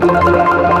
Gracias.